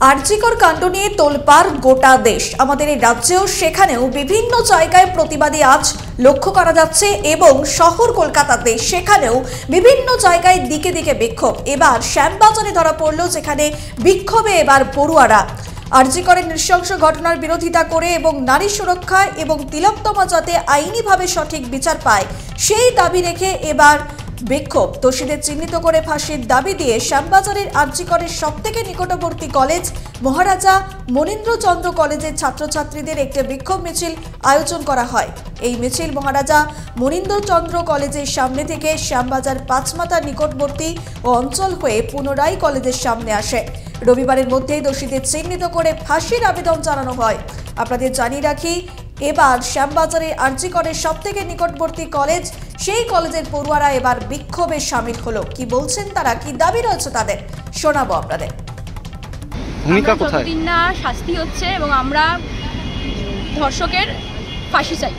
আরজিকর কাণ্ড নিয়ে তোলপাড় গোটা দেশ। আমাদের এই রাজ্যেও সেখানেও বিভিন্ন জায়গায় প্রতিবাদী আজ লক্ষ্য করা যাচ্ছে এবং শহর কলকাতাতে সেখানেও বিভিন্ন জায়গায় দিকে দিকে বিক্ষোভ। এবার শ্যামবাজারে ধরা পড়ল যেখানে বিক্ষোভে এবার পড়ুয়ারা। আরজিকরের নৃশংস ঘটনার বিরোধিতা করে এবং নারী সুরক্ষা এবং তিলকতমা যাতে আইনিভাবে সঠিক বিচার পায়, সেই দাবি রেখে এবার বিক্ষোভ। দোষীদের চিহ্নিত করে ফাঁসির দাবি দিয়ে শ্যামবাজারের আরজিকরের সবথেকে নিকটবর্তী কলেজ মহারাজা মনীন্দ্রচন্দ্র কলেজের ছাত্রছাত্রীদের একটি বিক্ষোভ মিছিল আয়োজন করা হয়। এই মিছিল মহারাজা মনীন্দ্রচন্দ্র কলেজের সামনে থেকে শ্যামবাজার পাঁচমাতার নিকটবর্তী ও অঞ্চল হয়ে পুনরায় কলেজের সামনে আসে। রবিবারের মধ্যেই দোষীদের চিহ্নিত করে ফাঁসির আবেদন জানানো হয়। আপনাদের জানিয়ে রাখি এবার শ্যামবাজারের আরজিকরের সব থেকে নিকটবর্তী কলেজ সেই কলেজের পড়ুয়ারা এবার বিক্ষোভে সামিল হলো। কি বলছেন তারা? কি দাবি রয়েছে তাদের? শোনাবো আপনাদের। ভূমিকা কোথায়? যতদিন না শাস্তি হচ্ছে এবং আমরা ধর্ষকের ফাঁসি চাই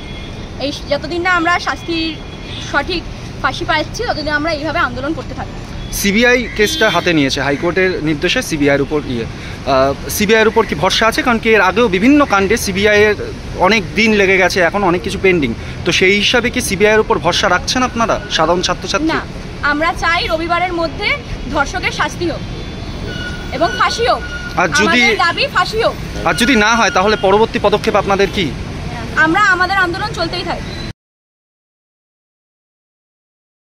এই যতদিন না আমরা শাস্তির সঠিক ফাঁসি পাচ্ছি ততদিন আমরা এইভাবে আন্দোলন করতে থাকব। সিবিআই কেসটা হাতে নিয়েছে হাইকোর্টের নির্দেশে সিবিআইয়ের উপর ইয়ে। সিবিআইয়ের উপর কি ভরসা আছে? কারণ কি এর আগেও বিভিন্ন কাণ্ডে সিবিআইয়ের অনেক দিন লেগে গেছে এখন অনেক কিছু পেন্ডিং। তো সেই হিসাবে কি সিবিআইয়ের উপর ভরসা রাখছেন আপনারা সাধারণ ছাত্রছাত্রী? না আমরা চাই রবিবারের মধ্যে ধর্ষকের শাস্তি হোক এবং ফাঁসি হোক। আর যদি- দাবি ফাঁসি হোক। আর যদি না হয় তাহলে পরবর্তী পদক্ষেপ আপনাদের কি? আমরা আমাদের আন্দোলন চলতেই থাকবে।